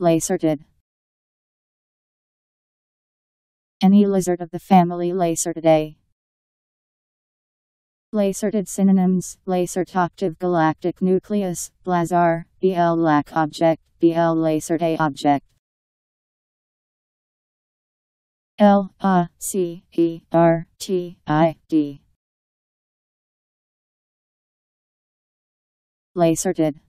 Lacertid. Any lizard of the family Lacertidae. Lacertid synonyms, Lacertid active galactic nucleus, Blazar, BL lac object, BL Lacertae object. L A C E R T I D. Lacertid.